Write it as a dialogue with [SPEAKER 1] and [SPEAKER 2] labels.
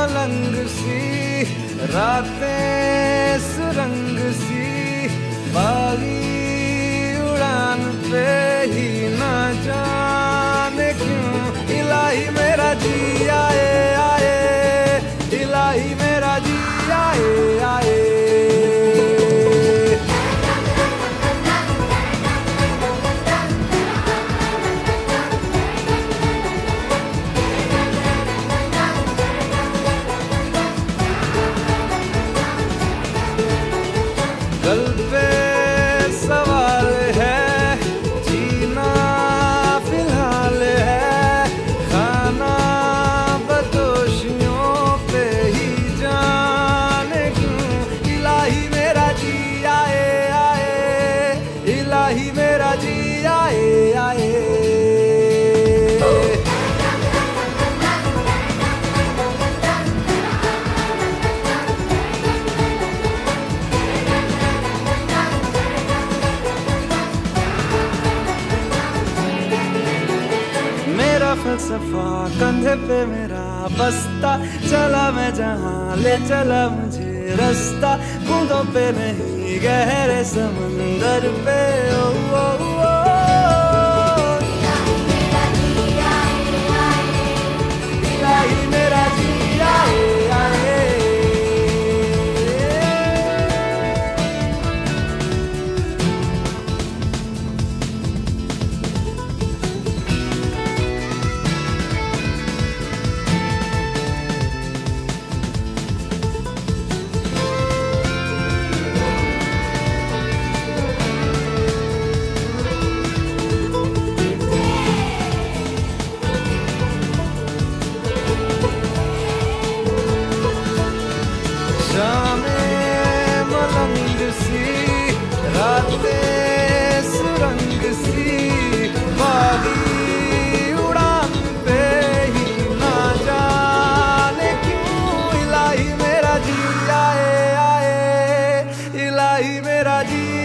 [SPEAKER 1] पलंग सी, रातें सुरंग सी बागी उड़ान पे ही ना जाने क्यों? इलाही मेरा जी आए आए। इलाही मेरा जी आए आए। कल पे सवाल है, जीना फ़िलहाल है। खाना बदोशियों पे ही जाने क्यों? इलाही मेरा जी आए आए। इलाही मेरा जी आए आए। फलसफा, कंधे पे मेरा बस्ता। चला मैं जहाँ, ले चला मुझे रास्ता। बूंदों पे नहीं, गहरे समंदर पे। cidade.